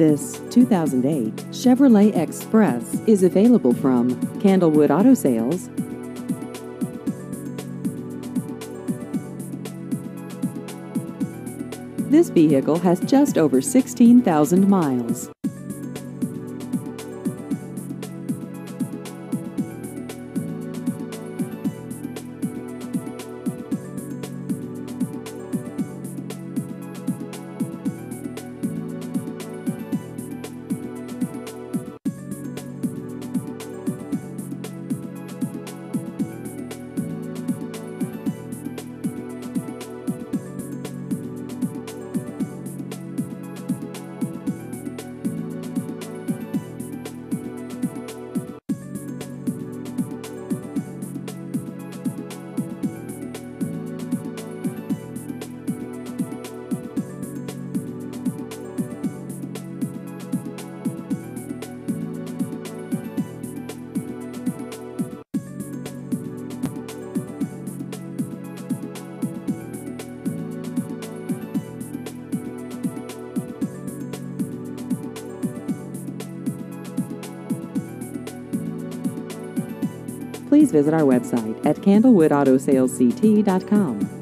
This 2008 Chevrolet Express is available from Candlewood Auto Sales. This vehicle has just over 16,000 miles. Please visit our website at candlewoodautosalesct.com.